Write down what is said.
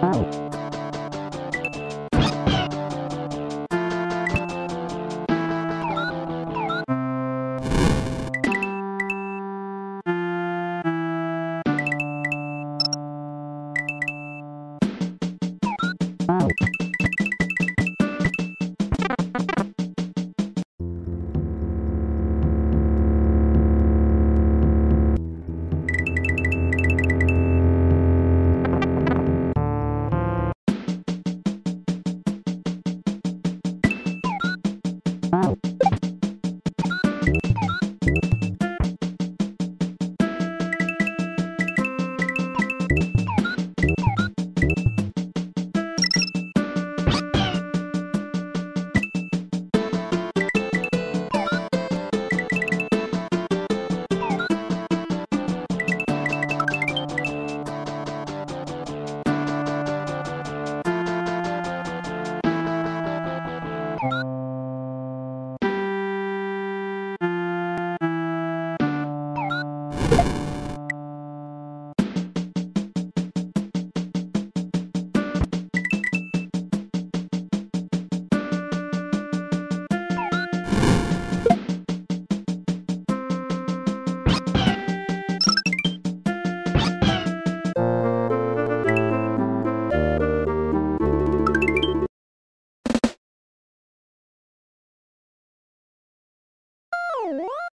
What? Whoa!